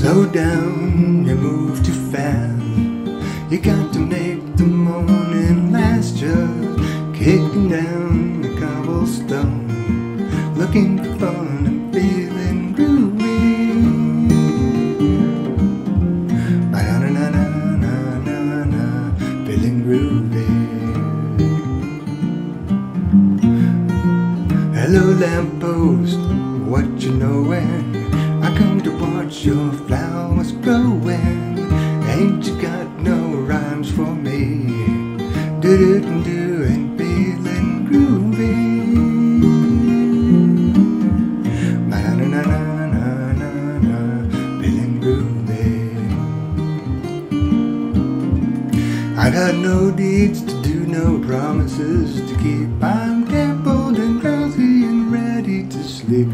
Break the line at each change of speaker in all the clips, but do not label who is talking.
Slow down, you move too fast. You got to make the morning last. Just kicking down the cobblestone, looking for fun and feeling groovy. Ba-da-na-na-na-na-na, feeling groovy. Hello, lamppost, what you knowin'? Come to watch your flowers growing. Ain't you got no rhymes for me? Do do do do and feeling groovy. Na na na na na na na, groovy. I got no deeds to do, no promises to keep. I'm careful and drowsy and ready to sleep.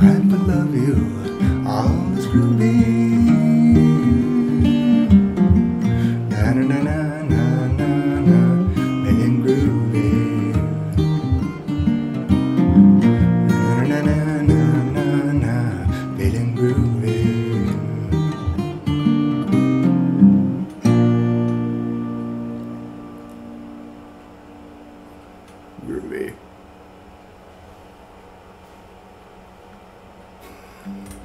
I and love you all this groovy. Na na na na na na groovy. Na na na na na na, feeling groovy. Groovy. Mm-hmm.